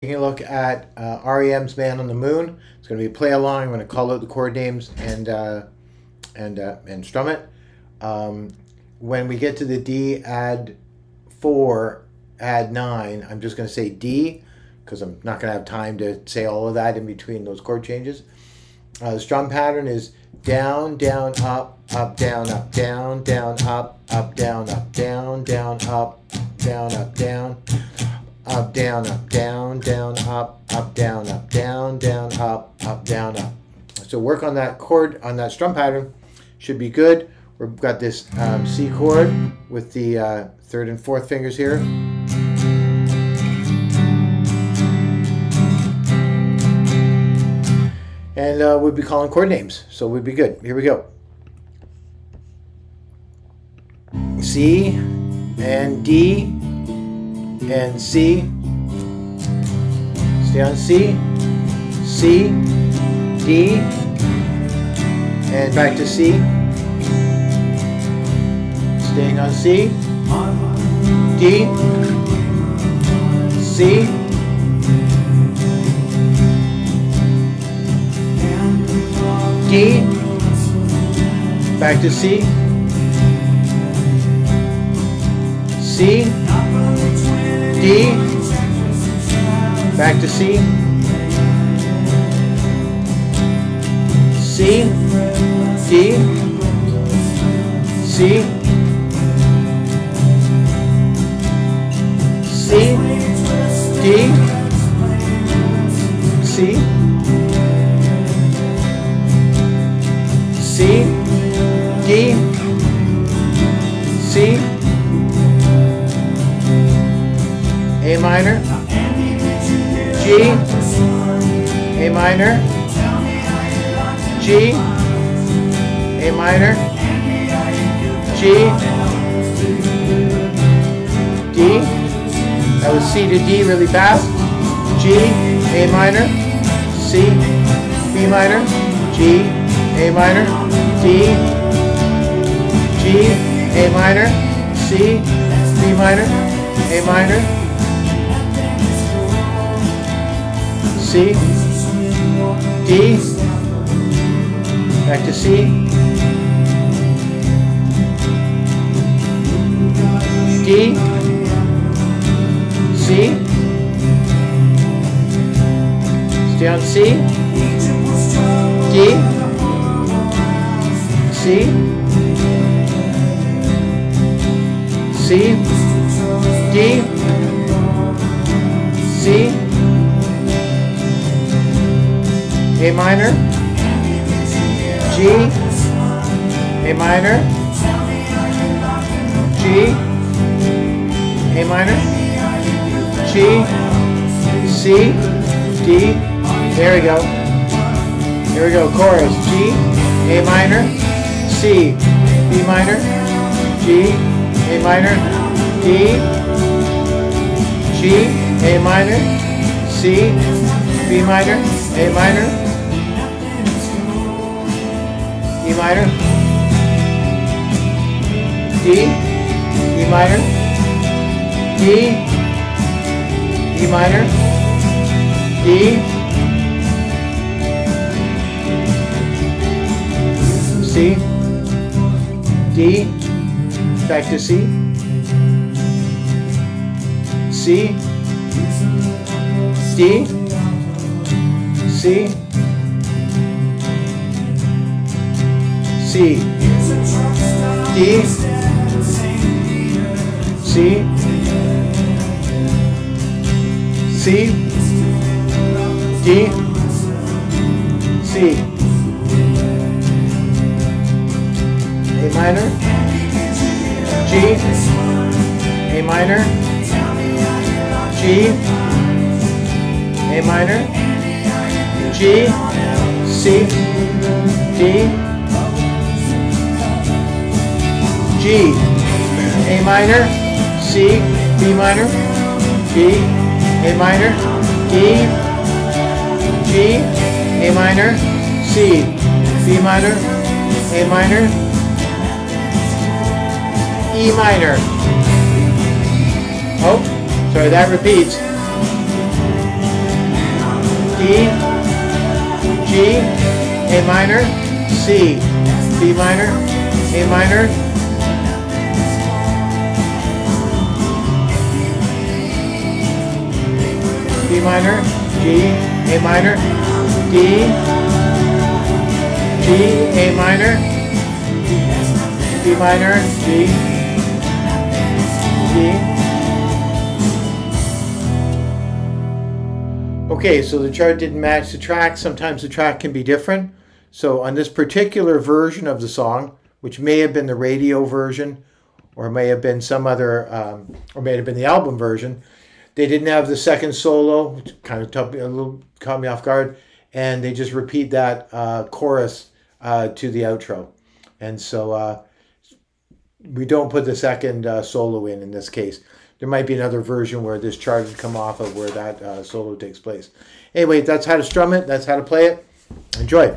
taking a look at uh, REM's Man on the Moon. It's going to be a play along. I'm going to call out the chord names and uh, and uh, and strum it. Um, when we get to the D add four, add nine, I'm just going to say D because I'm not going to have time to say all of that in between those chord changes. Uh, the strum pattern is down, down, up, up, down, up, down, down, up, up, down, up, down, down, up, down, up, down up, down, up, down, up, down, down, up, up, down, up, down, down, up, up, down, up. So work on that chord, on that strum pattern. Should be good. We've got this um, C chord with the uh, third and fourth fingers here. And uh, we'd be calling chord names, so we'd be good. Here we go. C and D and C. Stay on C, C, D, and back to C. Staying on C, D, C, D, back to C, C, D, back to C, C, D, C, C, D, C, C, D, C, A minor, G, A minor, G, A minor, G, D, that was C to D really fast, G, A minor, C, B minor, G, A minor, D, G, A minor, C, B minor, A minor, C, D, back to C, D, C, stay on C, D, C, C, D, a minor, G, A minor, G, A minor, G, C, D, there we go. Here we go, chorus, G, A minor, C, B minor, G, A minor, D, G, A minor, C, B minor, A minor, E minor, D, E minor, D, E minor, D, C, D, back to C, C, D, C, C, D, C, C, D, C, A minor, G, A minor, G, A minor, G, C, D, G, A minor, C, B minor, G, A minor, D, G, A minor, C, B minor, A minor, E minor. Oh, sorry, that repeats. D, G, A minor, C, B minor, A minor, A minor, D, G, A minor, B minor, G, G. Okay, so the chart didn't match the track. Sometimes the track can be different. So on this particular version of the song, which may have been the radio version, or may have been some other, um, or may have been the album version, they didn't have the second solo, which kind of took me a little caught me off guard, and they just repeat that uh, chorus uh, to the outro, and so uh, we don't put the second uh, solo in in this case. There might be another version where this chart would come off of where that uh, solo takes place. Anyway, that's how to strum it. That's how to play it. Enjoy.